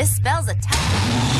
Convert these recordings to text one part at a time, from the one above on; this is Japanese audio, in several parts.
This spell's a tough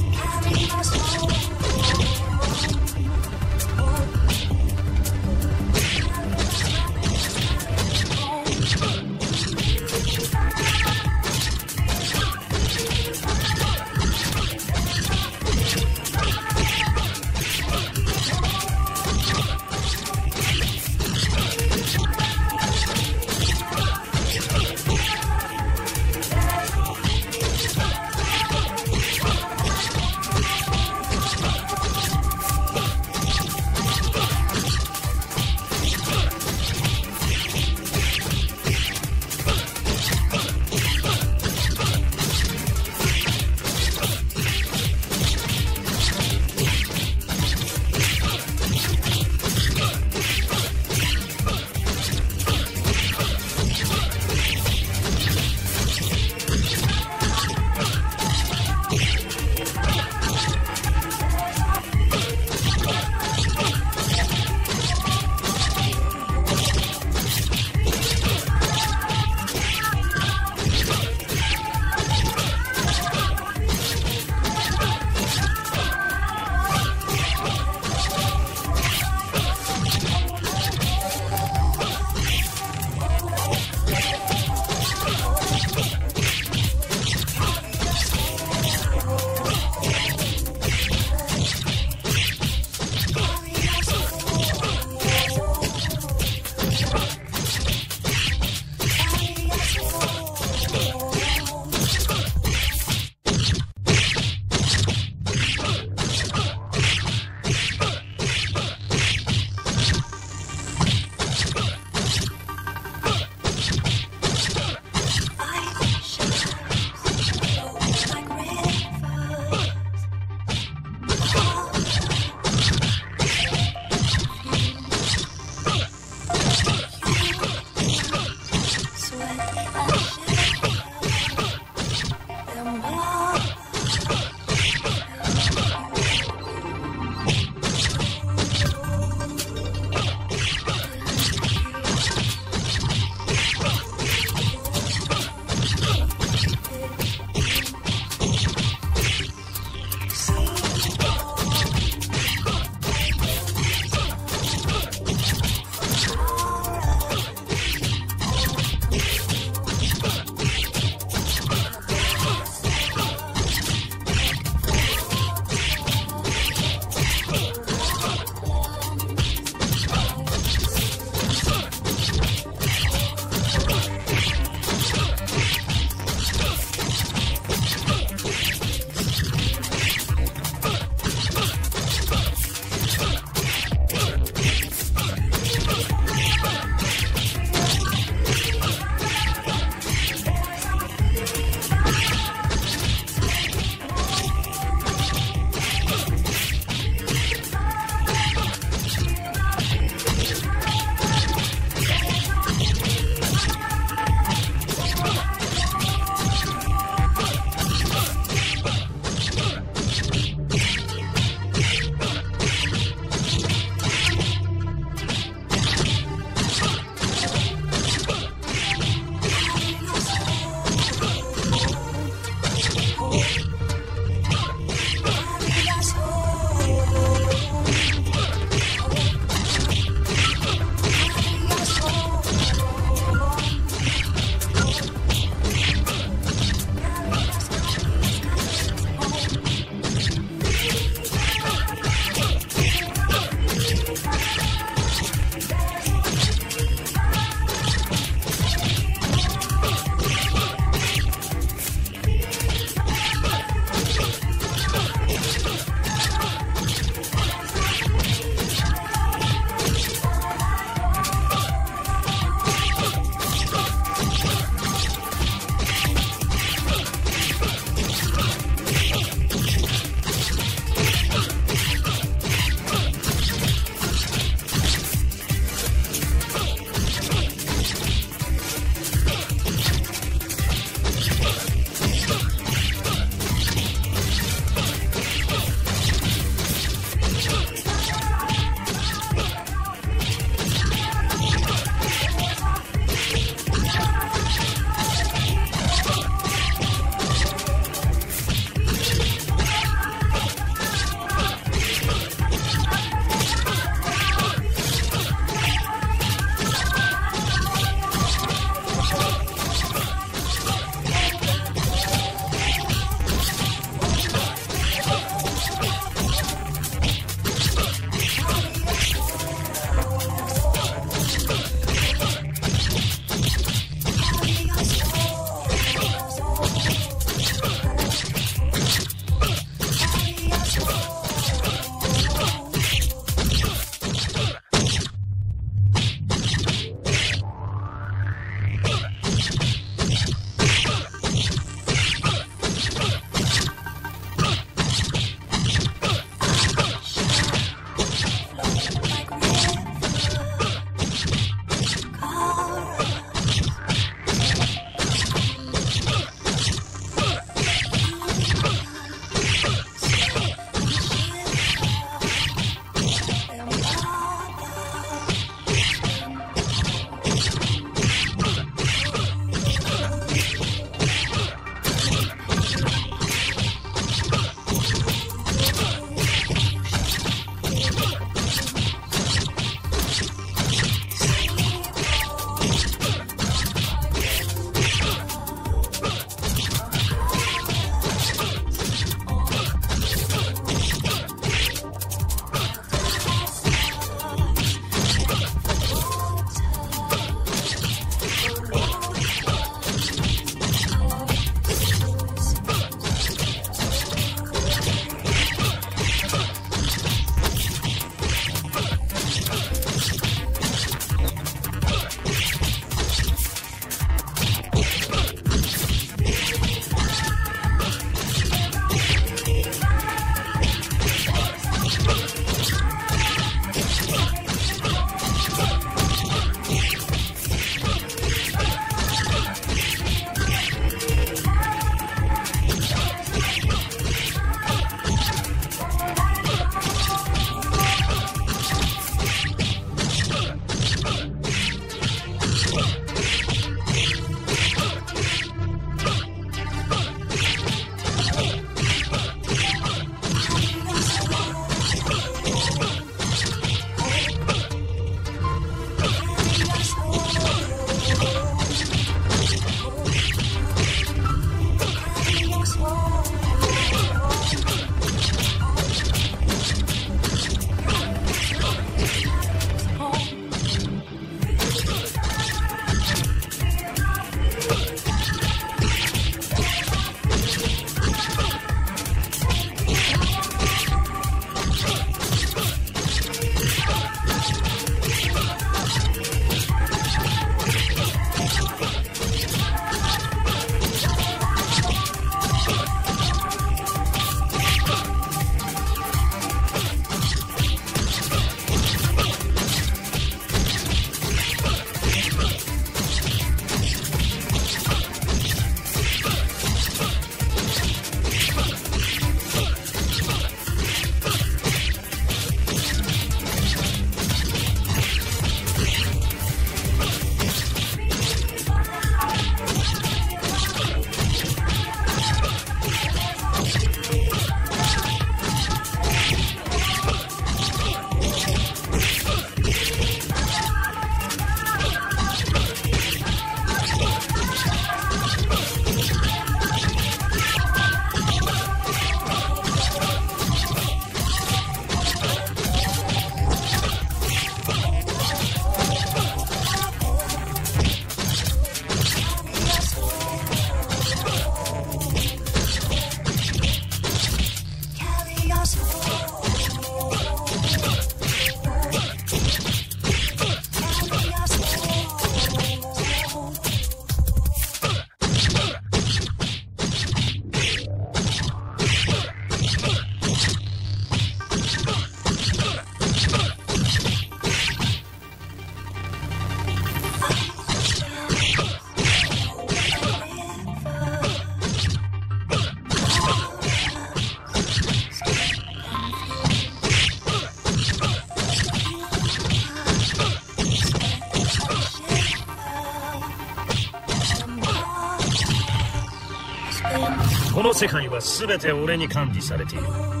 世界は全て俺に管理されている。